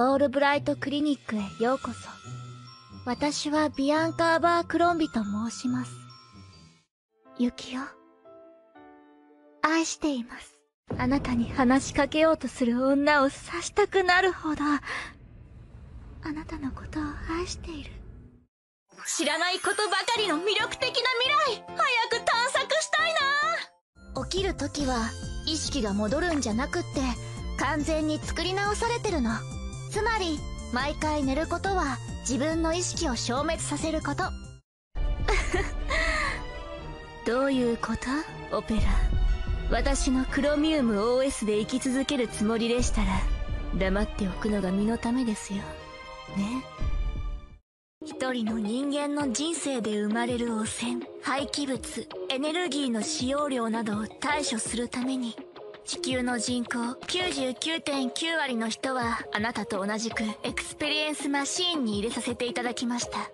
オールブライトクリニックへようこそ。私はビアンカーバークロンビと申します。ユキオ。愛しています。あなたに話しかけようとする女を刺したくなるほど、あなたのことを愛している。知らないことばかりの魅力的な未来早く探索したいな起きる時は意識が戻るんじゃなくって完全に作り直されてるのつまり毎回寝ることは自分の意識を消滅させること。どういうこと？オペラ。私のクロミウム OS で生き続けるつもりでしたら黙っておくのが身のためですよ。ね。一人の人間の人生で生まれる汚染廃棄物エネルギーの使用量などを対処するために地球の人口99.9割の人はあなたと同じく experience machine に入れさせていただきました